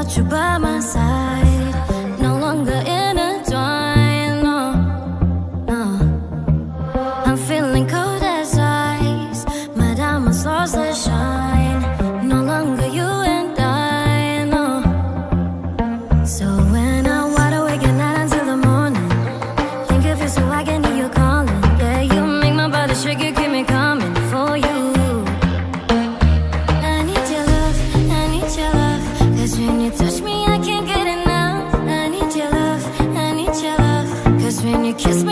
With you by my side, kiss me,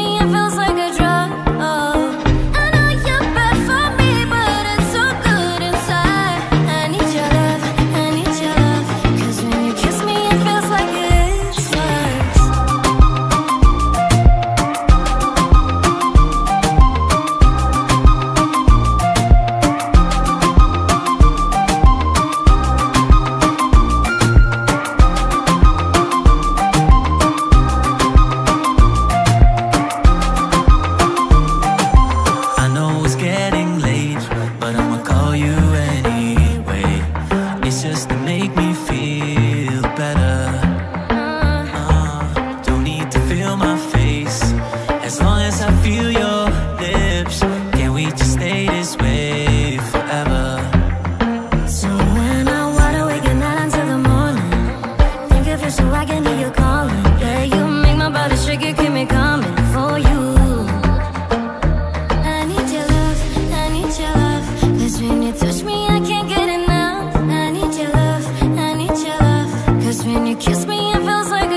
feels like